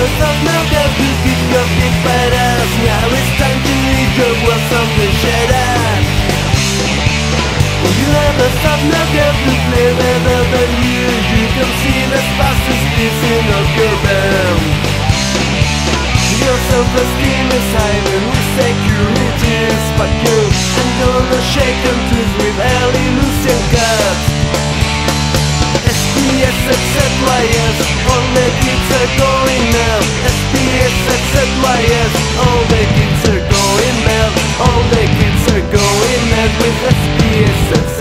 never thought now it's time to leave the play you can see the of your Your self-esteem is high and insecurity is gonna shake this be a success?